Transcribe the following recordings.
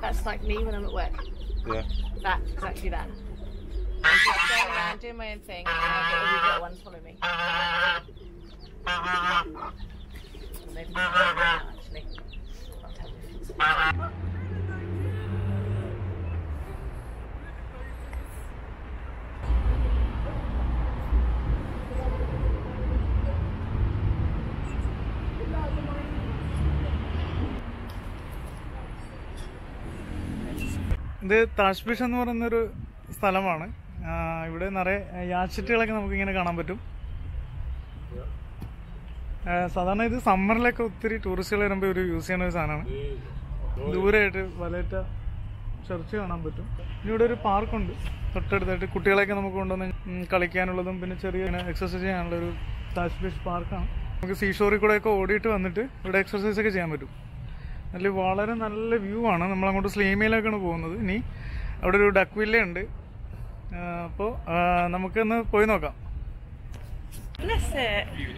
That's like me when I'm at work. Yeah. That, exactly that. I'm just going around doing my own thing, and I get all these little ones follow me. Well, Maybe it's not now, actually. I'll tell you. ഇത് താഷ്ബിഷ് എന്ന് പറയുന്നൊരു സ്ഥലമാണ്. ഇവിടെ നിറയെ യാച്ചിട്ടുകളൊക്കെ നമുക്ക് ഇങ്ങനെ കാണാൻ പറ്റും. സാധാരണ ഇത് സമ്മറിലൊക്കെ ഒത്തിരി ടൂറിസ്റ്റുകൾ വരുമ്പോൾ ഒരു യൂസ് ചെയ്യുന്ന ഒരു സാധനമാണ്. ദൂരെയായിട്ട് വലയറ്റ ചർച്ച് കാണാൻ പറ്റും. ഇവിടെ ഒരു പാർക്കുണ്ട്. തൊട്ടടുത്തായിട്ട് കുട്ടികളെയൊക്കെ നമുക്ക് കൊണ്ടുവന്ന് കളിക്കാനുള്ളതും പിന്നെ ചെറിയ എക്സസൈസ് ചെയ്യാനുള്ള ഒരു താഷ്ബിഷ് പാർക്കാണ്. നമുക്ക് സീഷോറിൽ കൂടെയൊക്കെ ഓടിയിട്ട് വന്നിട്ട് ഇവിടെ എക്സസൈസ് ഒക്കെ ചെയ്യാൻ പറ്റും. നല്ല വളരെ നല്ല വ്യൂ ആണ്. നമ്മൾ അങ്ങോട്ട് സ്ലീമയിലേക്കാണ് പോകുന്നത്. ഇനി അവിടെ ഒരു ഡക്ക് വില്ല ഉണ്ട്. അപ്പോൾ നമുക്കൊന്ന് പോയി നോക്കാം. Bless it. View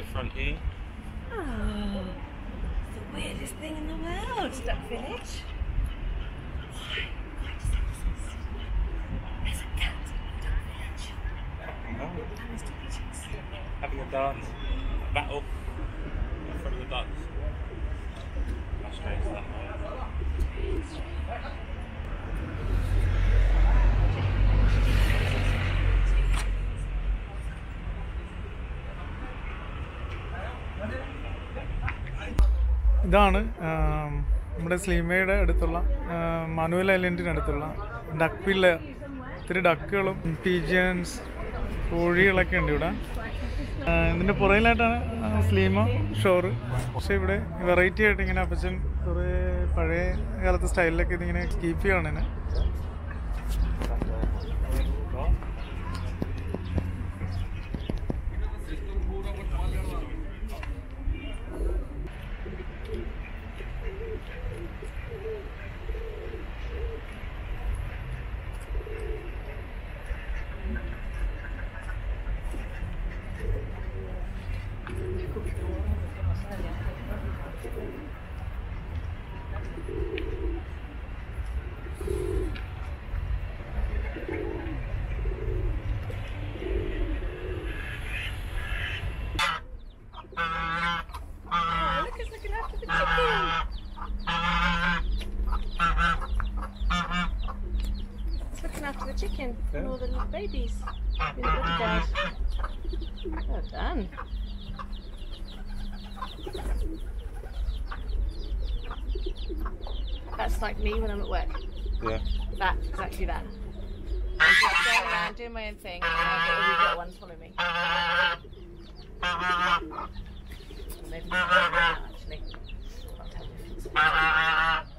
of ഇതാണ് നമ്മുടെ സ്ലീമയുടെ അടുത്തുള്ള മനുവൽ ഐലൻഡിന് അടുത്തുള്ള ഡക്ക് പില്ലർ ഒത്തിരി ഡക്കുകളും പീജിയൻസ് കോഴികളൊക്കെ ഉണ്ട് ഇവിടെ. ഇതിന്റെ പുറയിലായിട്ടാണ് സ്ലീമ ഷോറ്. പക്ഷേ ഇവിടെ വെറൈറ്റി ആയിട്ട് ഇങ്ങനെ അപ്പച്ചൻ കുറേ പഴയ കാലത്തെ സ്റ്റൈലിലൊക്കെ ഇതിങ്ങനെ കീപ്പ് ചെയ്യാണ് Thank you. Looking after the chicken and all the little babies. in the bodyguard. Well done. That's like me when I'm at work. Yeah. That, exactly that. I'm just going around doing my own thing, and I get all ones follow me. Maybe not actually. I'll tell you.